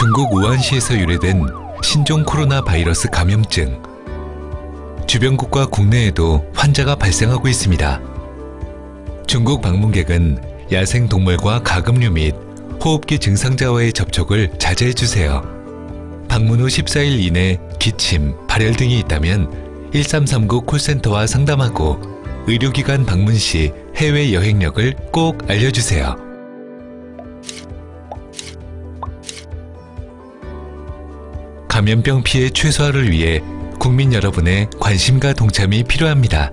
중국 우한시에서 유래된 신종 코로나 바이러스 감염증. 주변국과 국내에도 환자가 발생하고 있습니다. 중국 방문객은 야생 동물과 가금류 및 호흡기 증상자와의 접촉을 자제해 주세요. 방문 후 14일 이내 기침, 발열 등이 있다면 1339 콜센터와 상담하고 의료기관 방문 시 해외 여행력을 꼭 알려주세요. 감염병 피해 최소화를 위해 국민 여러분의 관심과 동참이 필요합니다.